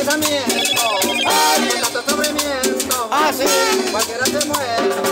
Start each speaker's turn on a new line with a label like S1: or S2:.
S1: olvidamiento, ay, ah, tanto sufrimiento, así ah, cualquiera se muere.